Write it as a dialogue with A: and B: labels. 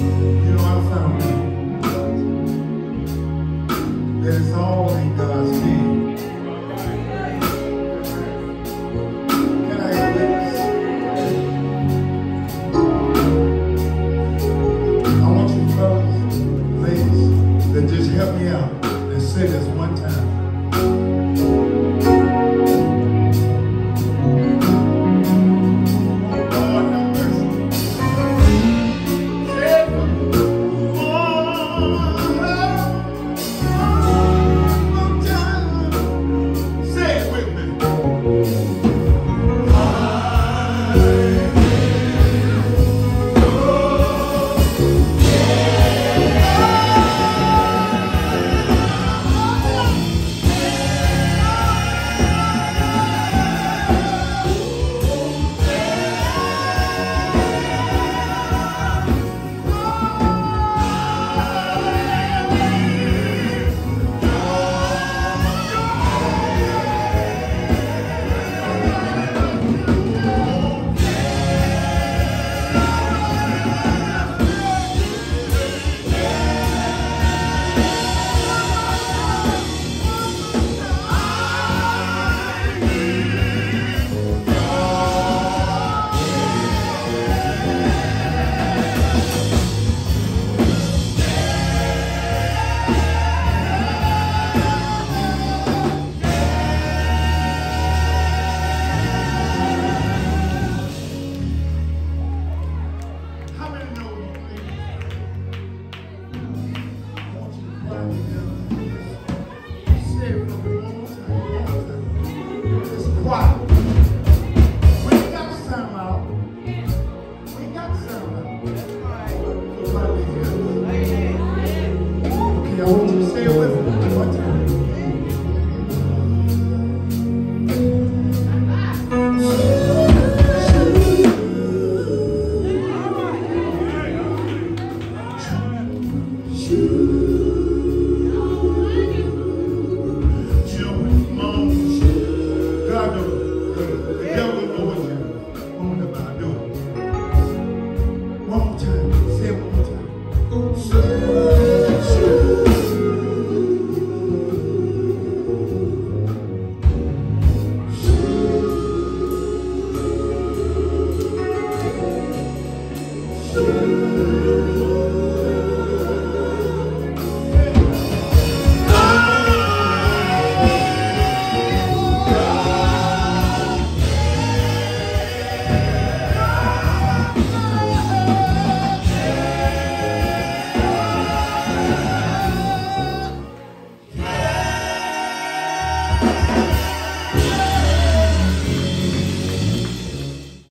A: You know, I found That it's all I want to stay with